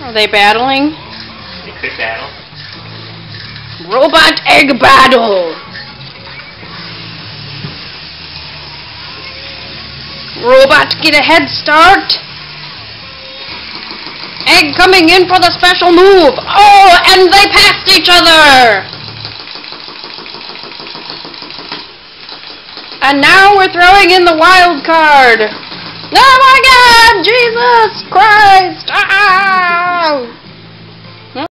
Are they battling? They could battle. Robot egg battle! Robot get a head start! Egg coming in for the special move! Oh, and they passed each other! And now we're throwing in the wild card! Oh my god! Jesus Christ!